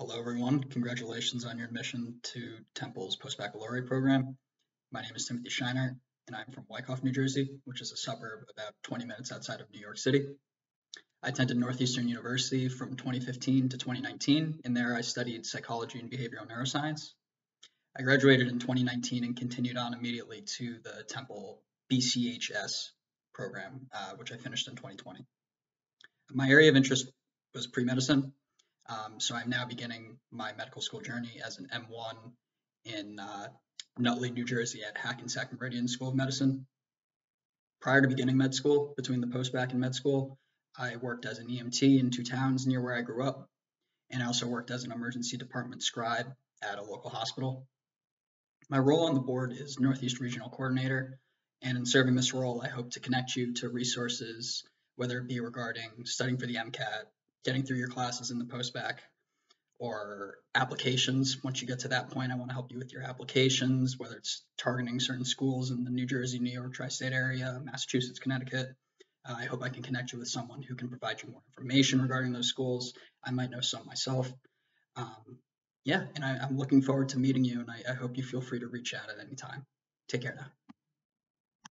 Hello, everyone. Congratulations on your admission to Temple's post-baccalaureate program. My name is Timothy Scheinert, and I'm from Wyckoff, New Jersey, which is a suburb about 20 minutes outside of New York City. I attended Northeastern University from 2015 to 2019, and there I studied psychology and behavioral neuroscience. I graduated in 2019 and continued on immediately to the Temple BCHS program, uh, which I finished in 2020. My area of interest was pre-medicine, um, so I'm now beginning my medical school journey as an M1 in uh, Nutley, New Jersey at Hackensack Meridian School of Medicine. Prior to beginning med school, between the post-bac and med school, I worked as an EMT in two towns near where I grew up, and I also worked as an emergency department scribe at a local hospital. My role on the board is Northeast Regional Coordinator, and in serving this role, I hope to connect you to resources, whether it be regarding studying for the MCAT, getting through your classes in the post-bac or applications. Once you get to that point, I want to help you with your applications, whether it's targeting certain schools in the New Jersey, New York tri-state area, Massachusetts, Connecticut. Uh, I hope I can connect you with someone who can provide you more information regarding those schools. I might know some myself. Um, yeah, and I, am looking forward to meeting you, and I, I hope you feel free to reach out at any time. Take care now.